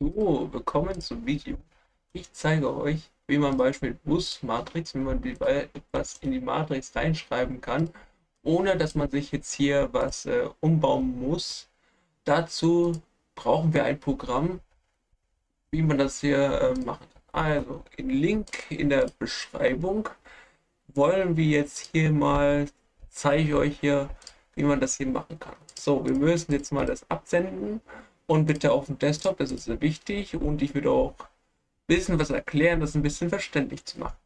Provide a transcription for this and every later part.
So, willkommen zum Video. Ich zeige euch, wie man beispielsweise Bus-Matrix, wie man die, etwas in die Matrix reinschreiben kann, ohne dass man sich jetzt hier was äh, umbauen muss. Dazu brauchen wir ein Programm, wie man das hier äh, kann. Also, den Link in der Beschreibung wollen wir jetzt hier mal, zeige ich euch hier, wie man das hier machen kann. So, wir müssen jetzt mal das absenden und bitte auf dem Desktop, das ist sehr wichtig und ich würde auch ein bisschen was erklären, das ein bisschen verständlich zu machen.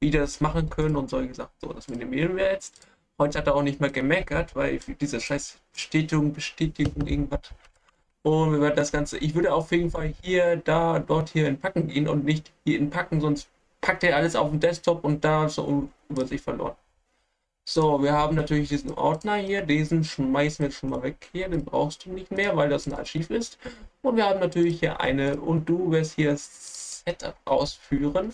Wie das machen können und solche Sachen. So, das minimieren wir jetzt. Heute hat er auch nicht mehr gemeckert, weil diese scheiß Bestätigung, Bestätigung, irgendwas. Und wir werden das Ganze, ich würde auf jeden Fall hier, da, dort hier in Packen gehen und nicht hier in Packen, sonst packt er alles auf dem Desktop und da so über sich verloren. So, wir haben natürlich diesen Ordner hier, diesen schmeißen wir schon mal weg hier, den brauchst du nicht mehr, weil das ein Archiv ist. Und wir haben natürlich hier eine, und du wirst hier Setup ausführen.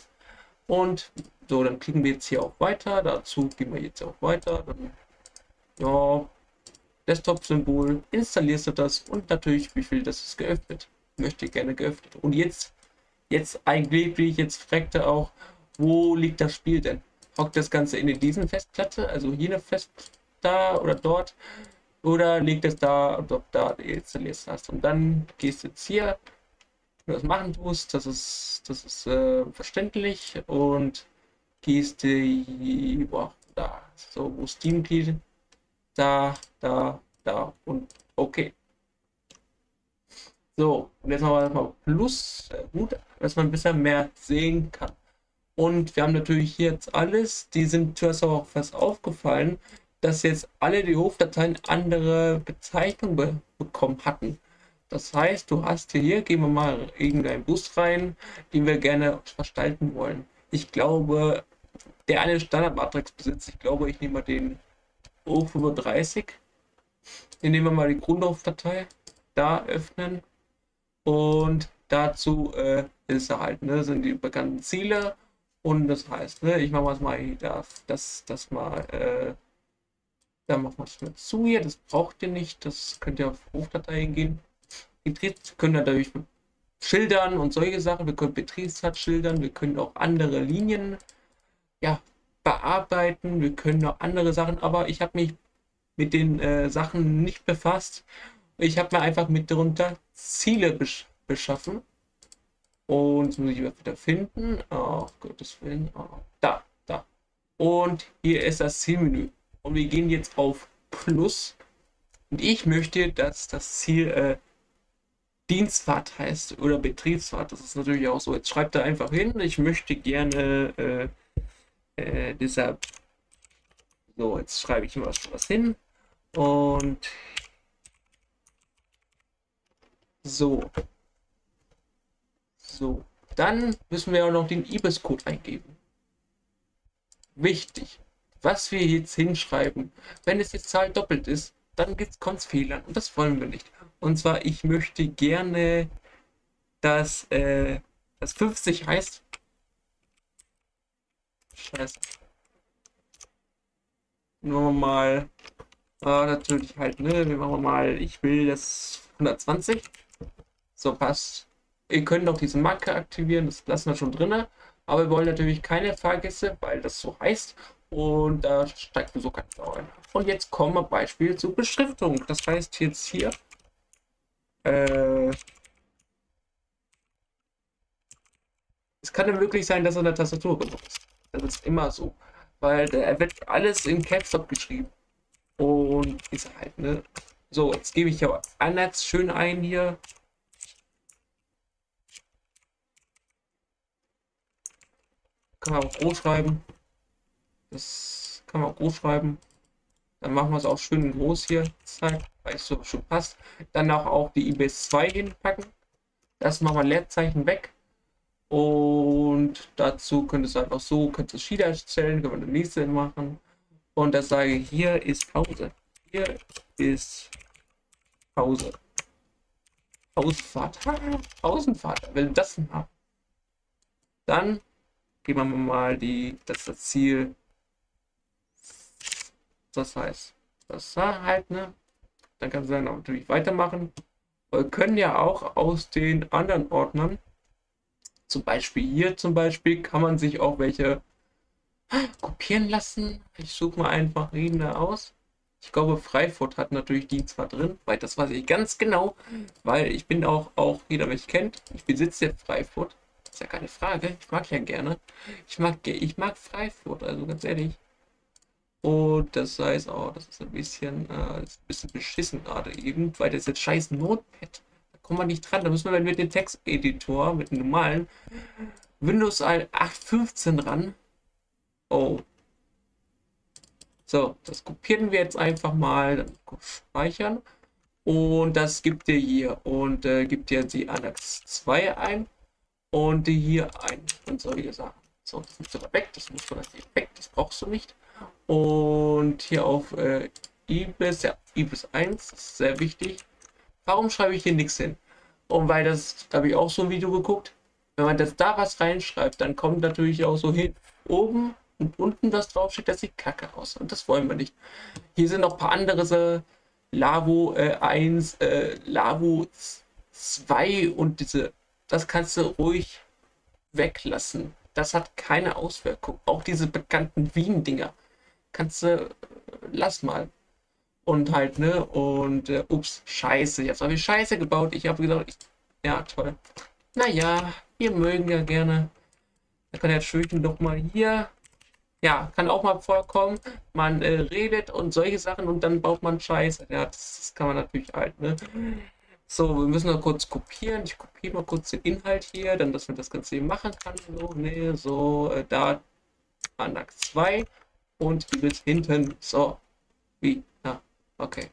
Und so, dann klicken wir jetzt hier auf Weiter, dazu gehen wir jetzt auch weiter. Dann, ja, Desktop-Symbol, installierst du das und natürlich, wie viel das ist geöffnet. Möchte gerne geöffnet. Und jetzt, jetzt eigentlich, jetzt fragt er auch, wo liegt das Spiel denn? Hockt das Ganze in diesen Festplatte, also hier Festplatte da oder dort, oder liegt es da, ob da installierst hast. Und dann gehst du jetzt hier, das machen tust, das ist, das ist äh, verständlich und gehst du da, so wo Steam geht, da, da, da und okay. So, und jetzt machen wir mal Plus, äh, gut, dass man ein bisschen mehr sehen kann. Und wir haben natürlich hier jetzt alles, die sind zuerst auch was aufgefallen, dass jetzt alle die Hofdateien andere Bezeichnungen be bekommen hatten. Das heißt, du hast hier, gehen wir mal irgendeinen Bus rein, den wir gerne gestalten wollen. Ich glaube, der eine Standard-Matrix besitzt, ich glaube, ich nehme mal den O35. Den nehmen wir mal die Grundhofdatei, da öffnen und dazu äh, ist er halt, ne, sind die bekannten Ziele und das heißt, ne, ich mache mal das, das, das mal, äh, dann machen wir es mal zu hier. Das braucht ihr nicht. Das könnt ihr auf Hochdateien gehen. Betriebs können natürlich schildern und solche Sachen. Wir können Betriebsrat schildern. Wir können auch andere Linien ja, bearbeiten. Wir können auch andere Sachen. Aber ich habe mich mit den äh, Sachen nicht befasst. Ich habe mir einfach mit darunter Ziele besch beschaffen. Und muss ich wieder finden. Oh, Gottes Willen. Oh, da, da. Und hier ist das Zielmenü. Und wir gehen jetzt auf Plus. Und ich möchte, dass das Ziel äh, Dienstfahrt heißt oder Betriebsfahrt. Das ist natürlich auch so. Jetzt schreibt er einfach hin. Ich möchte gerne äh, äh, dieser. So, jetzt schreibe ich mal was hin. Und so, so, dann müssen wir auch noch den IBIS-Code eingeben. Wichtig, was wir jetzt hinschreiben, wenn es jetzt Zahl doppelt ist, dann kommt es Fehlern und das wollen wir nicht. Und zwar, ich möchte gerne, dass äh, das 50 heißt. Scheiße. Nur mal, ah, natürlich halt, ne, wir machen mal, ich will das 120. So passt. Ihr könnt auch diese Marke aktivieren, das lassen wir schon drin. Aber wir wollen natürlich keine Fahrgäste, weil das so heißt. Und da steigt so kein Stau ein. Und jetzt kommen wir Beispiel zur Beschriftung. Das heißt jetzt hier. Äh, es kann ja wirklich sein, dass er eine Tastatur benutzt. Das ist immer so. Weil er wird alles in Caps Lock geschrieben. Und ist halt, ne? So, jetzt gebe ich ja Annetz schön ein hier. Kann man auch groß schreiben. Das kann man auch groß schreiben. Dann machen wir es auch schön groß hier, Zeit, weil es so schon passt. Dann auch, auch die IBS 2 hinpacken. Das machen wir Leerzeichen weg. Und dazu könntest du einfach so, könntest du Sheet erstellen, können wir das nächste machen. Und das sage ich, hier ist Pause. Hier ist Pause. Pausenfahrt. Pausenfahrt. Will das haben. Dann geben wir mal die, das, das Ziel. Das heißt, das halt, ne? Dann kannst du dann natürlich weitermachen. Wir können ja auch aus den anderen Ordnern, zum Beispiel hier zum Beispiel, kann man sich auch welche kopieren lassen. Ich suche mal einfach Redner aus. Ich glaube, Freifurt hat natürlich die zwar drin, weil das weiß ich ganz genau, weil ich bin auch, auch jeder mich kennt, ich besitze Freifurt. Ist ja keine Frage. Ich mag ja gerne. Ich mag, ich mag Freifurt, also ganz ehrlich. Und das heißt, oh, das ist ein bisschen, äh, ist ein bisschen beschissen gerade eben, weil das jetzt scheiß Notepad. Da kommen wir nicht dran. Da müssen wir mit dem Texteditor, mit dem normalen Windows 8.15 ran. Oh. So, das kopieren wir jetzt einfach mal, dann speichern. Und das gibt ihr hier und äh, gibt ihr die Annex 2 ein und hier ein und solche Sachen. So, das muss aber weg, das muss man natürlich weg, das brauchst du nicht. Und hier auf äh, IBIS, ja, IBIS 1, das ist sehr wichtig. Warum schreibe ich hier nichts hin? Und weil das, da habe ich auch so ein Video geguckt. Wenn man das da was reinschreibt, dann kommt natürlich auch so hin oben und unten was draufsteht, das sieht kacke aus. Und das wollen wir nicht. Hier sind noch ein paar andere so, Lavo äh, 1, äh, Lavo 2 und diese, das kannst du ruhig weglassen. Das hat keine Auswirkung. Auch diese bekannten Wien-Dinger kannst du, äh, lass mal. Und halt, ne? Und, äh, ups, scheiße. Jetzt habe ich Scheiße gebaut. Ich habe gesagt, ich, ja, toll. Naja, wir mögen ja gerne. Da kann der Schöchen doch mal hier. Ja, kann auch mal vorkommen. Man äh, redet und solche Sachen und dann baut man Scheiße. Ja, das, das kann man natürlich halt, ne? So, wir müssen noch kurz kopieren. Ich kopiere mal kurz den Inhalt hier, dann, dass man das Ganze machen kann. So, ne, so, äh, da, Annex 2 und bis hinten. So. Wie? Ja, okay.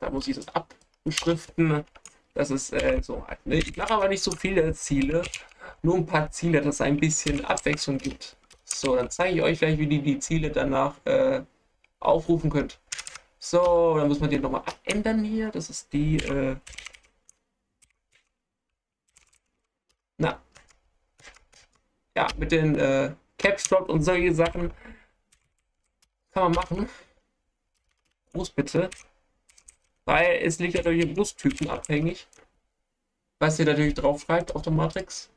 Da muss ich das abbeschriften. Das ist äh, so. Ne? Ich mache aber nicht so viele Ziele. Nur ein paar Ziele, dass es ein bisschen Abwechslung gibt. So, dann zeige ich euch gleich, wie ihr die Ziele danach äh, aufrufen könnt. So, dann muss man die nochmal abändern hier. Das ist die. Äh na. Ja, mit den äh, Caps Lock und solche Sachen kann man machen. Groß bitte. Weil es liegt natürlich im Bustypen abhängig. Was ihr natürlich drauf schreibt auf der Matrix.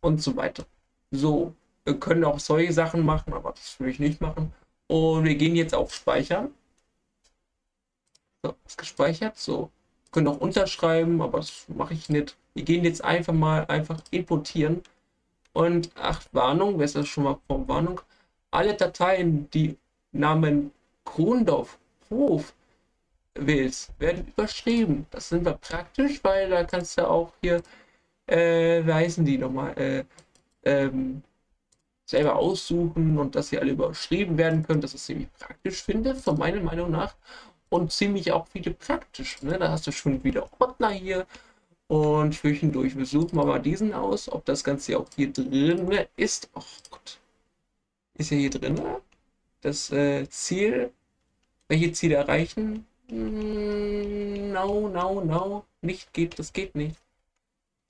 Und so weiter. So, wir können auch solche Sachen machen, aber das will ich nicht machen. Und wir gehen jetzt auf Speichern. So, ist gespeichert. So, können auch unterschreiben, aber das mache ich nicht. Wir gehen jetzt einfach mal einfach importieren. Und ach, Warnung, wer ist das schon mal vor Warnung? alle Dateien, die Namen Krondorf Hof willst, werden überschrieben. Das sind wir praktisch, weil da kannst du auch hier, äh, wie die nochmal, äh, ähm, selber aussuchen und dass sie alle überschrieben werden können. Das ist ziemlich praktisch, finde, von meiner Meinung nach. Und ziemlich auch wieder praktisch. Ne? Da hast du schon wieder Ordner hier. Und zwischendurch, wir suchen mal diesen aus, ob das Ganze auch hier drin ist. Oh Gott ist ja hier drin. Das äh, Ziel, welche Ziele erreichen? Mm, no, no, no. Nicht geht, das geht nicht.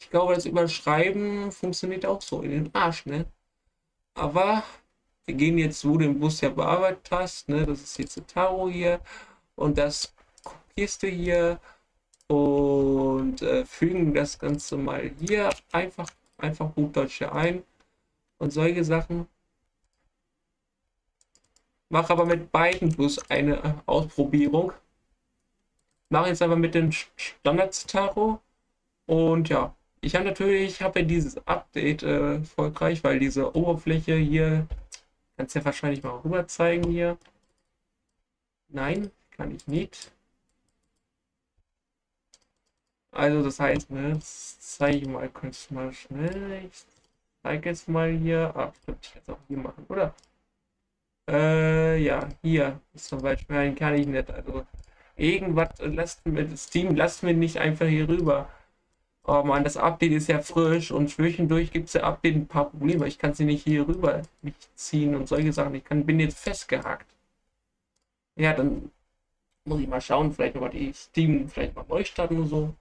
Ich glaube, das Überschreiben funktioniert auch so in den Arsch, ne? Aber wir gehen jetzt, wo du den Bus ja bearbeitet hast, ne? Das ist jetzt Taro hier. Und das kopierst du hier und äh, fügen das Ganze mal hier einfach, einfach gut ein und solche Sachen. Mache aber mit beiden bloß eine äh, Ausprobierung. Mache jetzt aber mit dem Standard-Taro. Und ja, ich habe natürlich, habe dieses Update äh, erfolgreich, weil diese Oberfläche hier, kannst ja wahrscheinlich mal rüber zeigen hier. Nein, kann ich nicht. Also das heißt, ne, das zeige ich mal, könntest mal schnell, ich zeige es mal hier. Ah, stimmt, ich es auch hier machen, oder? Äh, ja, hier ist zum Beispiel ein kann ich nicht. Also irgendwas lasst mit Steam lasst mir nicht einfach hier rüber. Oh man, das Update ist ja frisch und zwischendurch gibt es ja Update ein paar Probleme. Ich kann sie nicht hier rüber nicht ziehen und solche Sachen. Ich kann, bin jetzt festgehakt. Ja, dann muss ich mal schauen, vielleicht nochmal die Steam vielleicht mal neu starten oder so.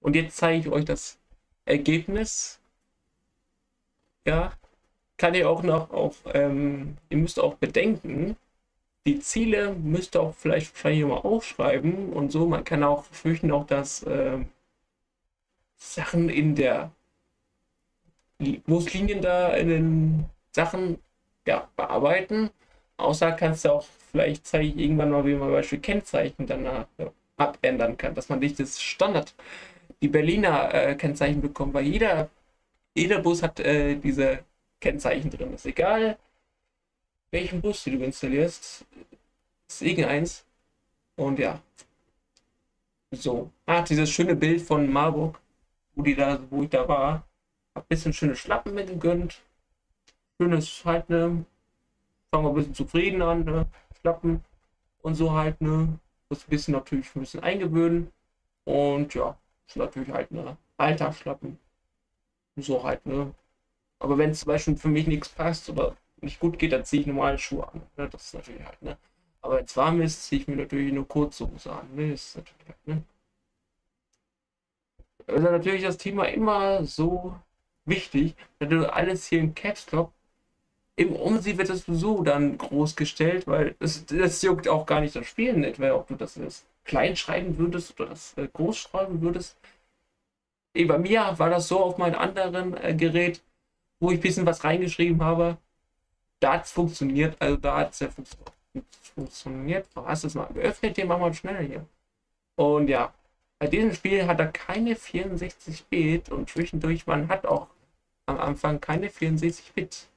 Und jetzt zeige ich euch das Ergebnis. Ja, kann ihr auch noch auf, ähm, ihr müsst auch bedenken, die Ziele müsst ihr auch vielleicht wahrscheinlich mal aufschreiben und so. Man kann auch fürchten auch, dass äh, Sachen in der Buslinien da in den Sachen ja, bearbeiten. Außer kannst du auch vielleicht zeige ich irgendwann mal, wie man Beispiel Kennzeichen danach abändern kann, dass man nicht das Standard, die Berliner äh, Kennzeichen bekommt, weil jeder, jeder Bus hat äh, diese Kennzeichen drin. Ist egal, welchen Bus du installierst, ist irgendeins. Und ja. So. Ah, dieses schöne Bild von Marburg, wo die da, wo ich da war. Ein bisschen schöne Schlappen mit gegönnt. Schönes halt, ne? Fangen wir ein bisschen zufrieden an, ne? Schlappen und so halt, ne? Das bisschen natürlich ein bisschen eingewöhnen. Und ja, ist natürlich halt eine Alltagsschlappen. So halt, ne? Aber wenn zum Beispiel für mich nichts passt oder nicht gut geht, dann ziehe ich normale Schuhe an. Ne? Das ist natürlich halt, ne? Aber wenn es warm ist, ziehe ich mir natürlich nur Kurzhose an. Ne? Das ist natürlich halt, ne? Also natürlich das Thema immer so wichtig, wenn du alles hier in Caps Lock im Umsee wird das so dann groß gestellt, weil das, das juckt auch gar nicht das Spielen nicht, weil ob du das, das klein schreiben würdest oder das äh, groß schreiben würdest. E, bei mir war das so auf meinem anderen äh, Gerät, wo ich ein bisschen was reingeschrieben habe. Da hat es funktioniert, also da hat es ja funktioniert. Du hast es mal geöffnet, den machen wir schnell hier. Und ja, bei diesem Spiel hat er keine 64-Bit und zwischendurch, man hat auch am Anfang keine 64-Bit.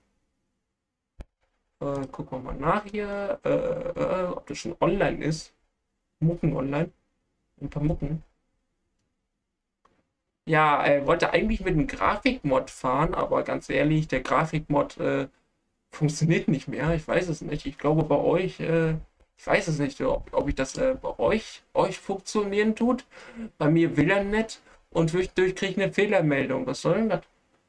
Äh, gucken wir mal nach hier, äh, äh, ob das schon online ist. Mucken online. Ein paar Mucken. Ja, er wollte eigentlich mit einem Grafikmod fahren, aber ganz ehrlich, der Grafikmod äh, funktioniert nicht mehr. Ich weiß es nicht. Ich glaube bei euch, äh, ich weiß es nicht, ob, ob ich das äh, bei euch, euch funktionieren tut. Bei mir will er nicht und zwischendurch kriege ich eine Fehlermeldung. Was soll denn das?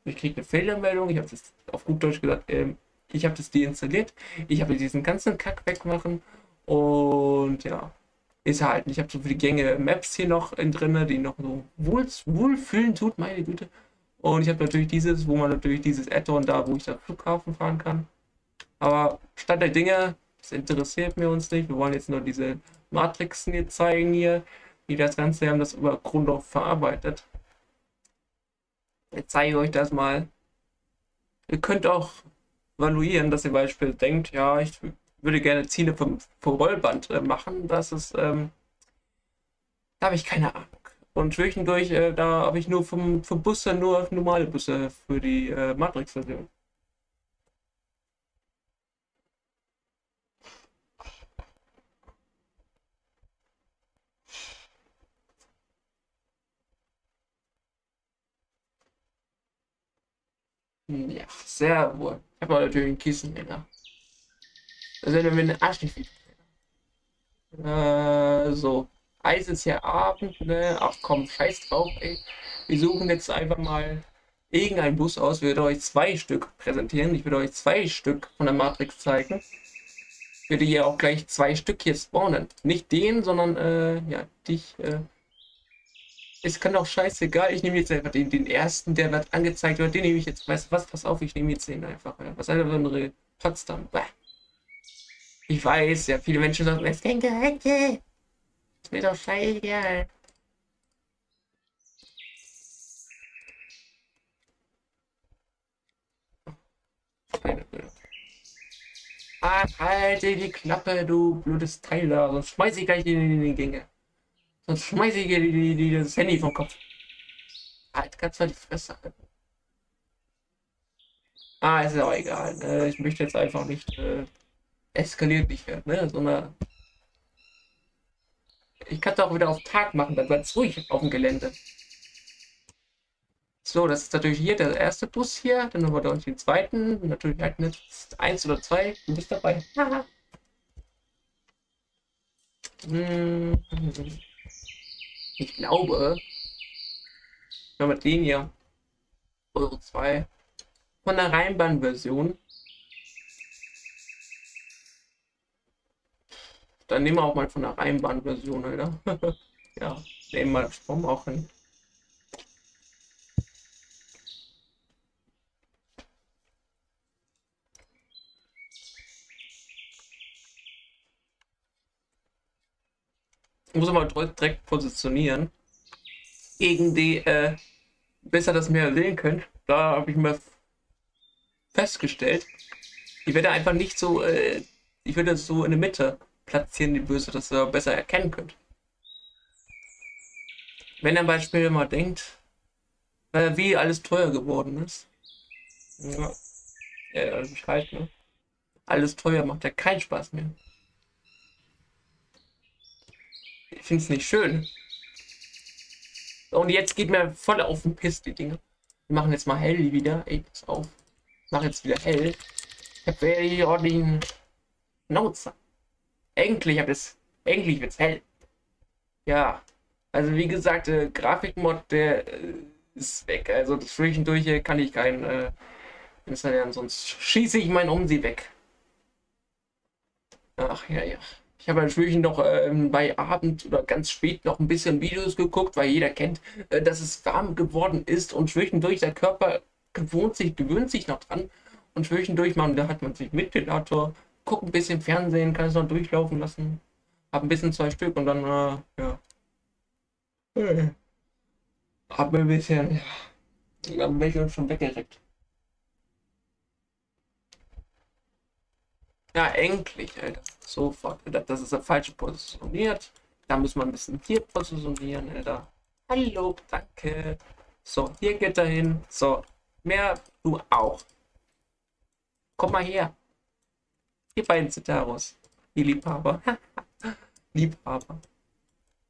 Ich kriege eine Fehlermeldung. Ich habe das auf gut Deutsch gesagt, ähm, ich habe das deinstalliert. Ich habe diesen ganzen Kack wegmachen. Und ja, ist halt. Ich habe so viele Gänge Maps hier noch drin, die noch so wohl, wohlfühlen tut, meine Güte. Und ich habe natürlich dieses, wo man natürlich dieses Add-on da, wo ich da Flughafen fahren kann. Aber Stand der Dinge, das interessiert mir uns nicht. Wir wollen jetzt nur diese Matrixen hier zeigen hier, die das Ganze haben das über Grund auf verarbeitet. Jetzt zeige ich euch das mal. Ihr könnt auch evaluieren, dass ihr Beispiel denkt, ja, ich würde gerne Ziele vom, vom Rollband äh, machen. Das ist, ähm, da habe ich keine Ahnung. Und zwischendurch, äh, da habe ich nur vom, vom Busse nur normale Busse für die äh, Matrix-Version. Hm, ja, sehr wohl. Habe natürlich ein Kissen, Digga. Also wenn wir Arsch nicht äh, so. Eis ist ja Abend, ne? Ach komm, scheiß drauf, ey. Wir suchen jetzt einfach mal irgendeinen Bus aus. Ich werde euch zwei Stück präsentieren. Ich werde euch zwei Stück von der Matrix zeigen. Ich werde hier auch gleich zwei Stück hier spawnen. Nicht den, sondern äh, ja, dich. Äh, es kann doch scheißegal. Ich nehme jetzt einfach den, den ersten, der wird angezeigt wird. Den nehme ich jetzt. Weißt du was? Pass auf, ich nehme jetzt den einfach. Ja. Was eine andere Potsdam. Bah. Ich weiß, ja, viele Menschen sagen, es denke heute. Ist mir doch scheißegal. Ah, halte die Klappe, du blödes Teil da. Sonst schmeiß ich gleich in die Gänge. Sonst schmeiße ich dir die, die, das Handy vom Kopf. Halt, kannst du die Fresse halten. Ah, ist ja auch egal. Ne? Ich möchte jetzt einfach nicht äh, eskaliert nicht werden, ne? Sondern ich kann es auch wieder auf Tag machen, dann wird es ruhig auf dem Gelände. So, das ist natürlich hier der erste Bus hier. Dann haben wir da unten den zweiten. Natürlich halt nicht eins oder zwei. Du bist dabei. Hm. Ich glaube, wenn wir den hier, Euro 2, von der Rheinbahn-Version, dann nehmen wir auch mal von der Rheinbahn-Version, oder? ja, nehmen wir Strom auch hin. Muss man direkt positionieren. Gegen die, äh, besser das mehr sehen könnt. Da habe ich mal festgestellt. Ich werde einfach nicht so, äh, ich würde so in der Mitte platzieren, die Böse, dass ihr besser erkennen könnt. Wenn ihr Beispiel mal denkt, äh, wie alles teuer geworden ist. Ja, ja ich halt, ne? Alles teuer macht ja keinen Spaß mehr. Ich finde es nicht schön. Und jetzt geht mir voll auf den Piss, die Dinge. Wir machen jetzt mal hell wieder. Ey, pass auf. Ich mache jetzt wieder hell. Ich habe hier ordentlichen Notes. Endlich habe es. Endlich wird's hell. Ja. Also wie gesagt, äh, Grafikmod, der äh, ist weg. Also zwischendurch äh, kann ich keinen äh, installieren, sonst schieße ich meinen Umsi weg. Ach ja, ja. Ich habe natürlich noch äh, bei Abend oder ganz spät noch ein bisschen Videos geguckt, weil jeder kennt, äh, dass es warm geworden ist und zwischendurch der Körper gewohnt sich, gewöhnt sich noch dran und zwischendurch man, da hat man sich Ventilator, guckt ein bisschen Fernsehen, kann es noch durchlaufen lassen, hab ein bisschen zwei Stück und dann, äh, ja. Äh, hab ein bisschen, ja, dann bin ich schon weggereckt. Ja, endlich, Alter. Sofort. Das ist ja falsch positioniert. Da muss man ein bisschen hier positionieren, Alter. Hallo, danke. So, hier geht er hin. So, mehr du auch. Komm mal her. Ihr beiden daraus. Die Liebhaber. Liebhaber.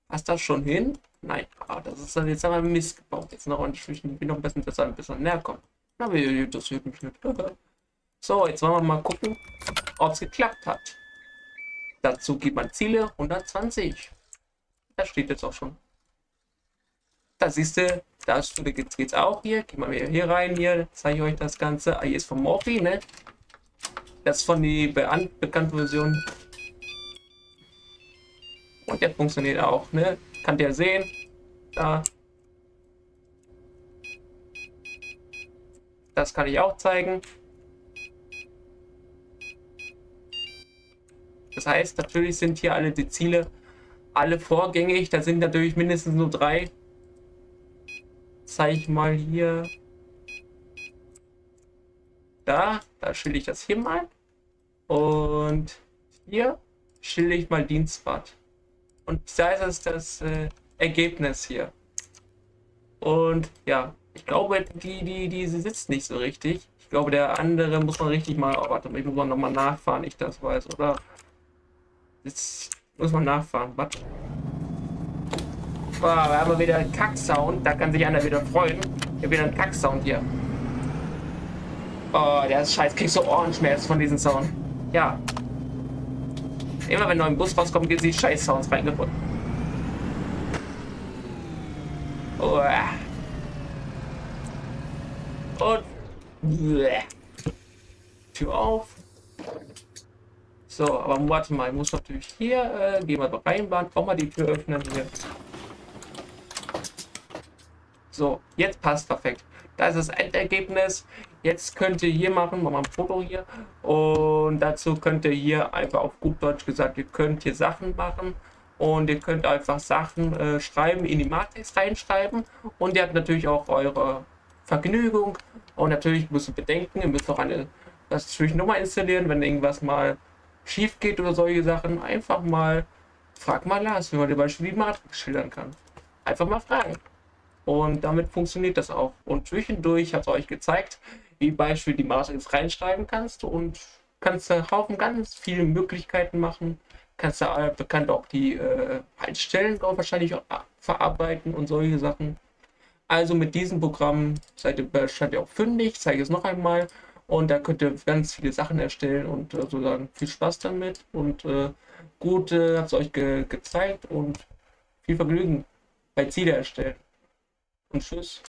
Hast das schon hin? Nein. Ah, das ist dann jetzt aber Mist gebaut. Jetzt noch ein. Ich bin noch ein bisschen besser, ein bisschen näher kommen. Aber das wird mich nicht. So, jetzt wollen wir mal gucken, ob es geklappt hat. Dazu gibt man Ziele 120. Das steht jetzt auch schon. Da siehst du, da geht es auch hier. Gehen wir wieder hier rein, hier zeige ich euch das Ganze. Ah, hier ist von Morphy, ne? Das ist von der bekannten Version. Und der funktioniert auch, ne? Kann ihr sehen. Da. Das kann ich auch zeigen. Das heißt, natürlich sind hier alle die Ziele alle vorgängig. Da sind natürlich mindestens nur drei. Zeige ich mal hier. Da, da schilde ich das hier mal. Und hier schilde ich mal Dienstbad. Und da ist es das äh, Ergebnis hier. Und ja, ich glaube, die, die, die sitzt nicht so richtig. Ich glaube, der andere muss man richtig mal. Oh, warte mal, ich muss mal nochmal nachfahren, ich das weiß, oder? Jetzt muss man nachfahren. Was? Oh, wir haben wieder einen Kack-Sound. Da kann sich einer wieder freuen. Ich habe wieder einen Kack-Sound hier. Oh, der ist scheiße. Kriegst du Ohrenschmerz von diesem Sound. Ja. Immer wenn ein Bus rauskommt, geht die scheiß Sounds reingebunden. Oh. Und. Tür auf. So, aber warte mal, ich muss natürlich hier, äh, gehen wir rein, auch mal die Tür öffnen hier. So, jetzt passt perfekt. Das ist das Endergebnis. Jetzt könnt ihr hier machen, machen wir ein Foto hier. Und dazu könnt ihr hier einfach auf gut Deutsch gesagt, ihr könnt hier Sachen machen. Und ihr könnt einfach Sachen äh, schreiben, in die Matrix reinschreiben. Und ihr habt natürlich auch eure Vergnügung. Und natürlich müsst ihr bedenken, ihr müsst auch eine, das Zwischennummer installieren, wenn irgendwas mal schief geht oder solche Sachen, einfach mal frag mal Lars, wie man dir Beispiel die Matrix schildern kann. Einfach mal fragen. Und damit funktioniert das auch. Und zwischendurch hat es euch gezeigt, wie Beispiel die Matrix reinschreiben kannst und kannst da Haufen ganz viele Möglichkeiten machen. Kannst da bekannt auch die äh, Haltestellen auch wahrscheinlich auch verarbeiten und solche Sachen. Also mit diesem Programm seid ihr wahrscheinlich auch fündig, zeige es noch einmal. Und da könnt ihr ganz viele Sachen erstellen und äh, sozusagen viel Spaß damit. Und äh, gut äh, hat es euch ge gezeigt und viel Vergnügen bei Ziele erstellen. Und tschüss.